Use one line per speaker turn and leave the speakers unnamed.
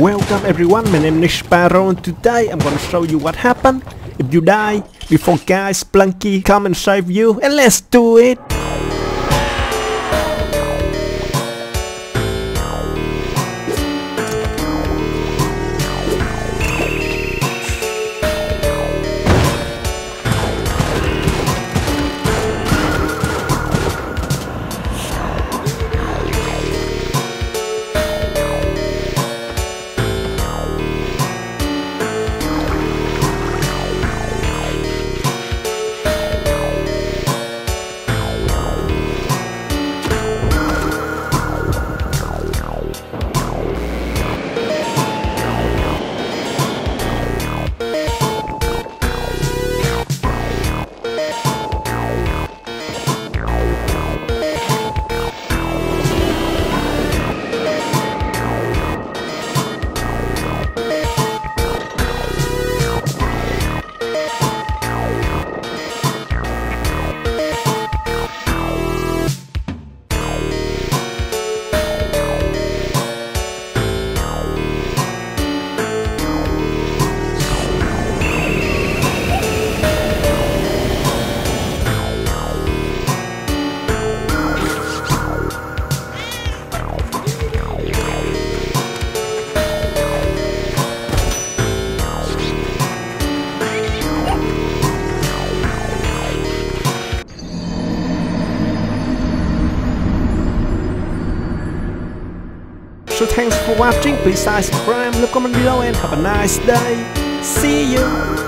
Welcome everyone, my name is Sparrow and today I'm gonna show you what happened if you die before guys Spelunky come and save you and let's do it! So thanks for watching, please subscribe, leave comment below and have a nice day. See you!